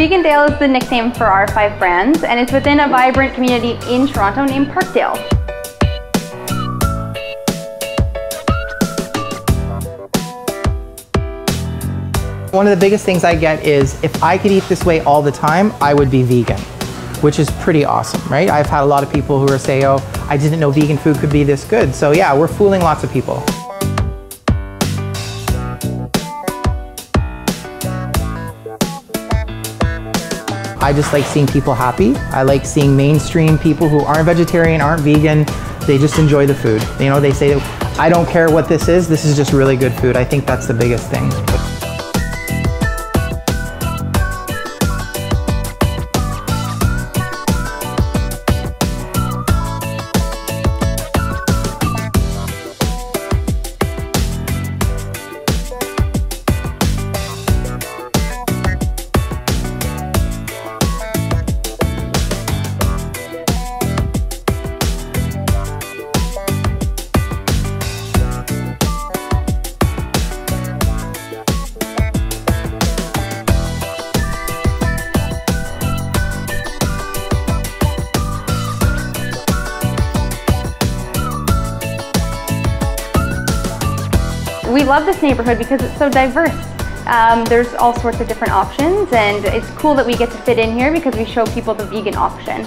Vegandale is the nickname for our five brands, and it's within a vibrant community in Toronto named Parkdale. One of the biggest things I get is if I could eat this way all the time, I would be vegan, which is pretty awesome, right? I've had a lot of people who are saying, oh, I didn't know vegan food could be this good. So yeah, we're fooling lots of people. I just like seeing people happy. I like seeing mainstream people who aren't vegetarian, aren't vegan, they just enjoy the food. You know, they say, I don't care what this is, this is just really good food. I think that's the biggest thing. We love this neighborhood because it's so diverse. Um, there's all sorts of different options and it's cool that we get to fit in here because we show people the vegan option.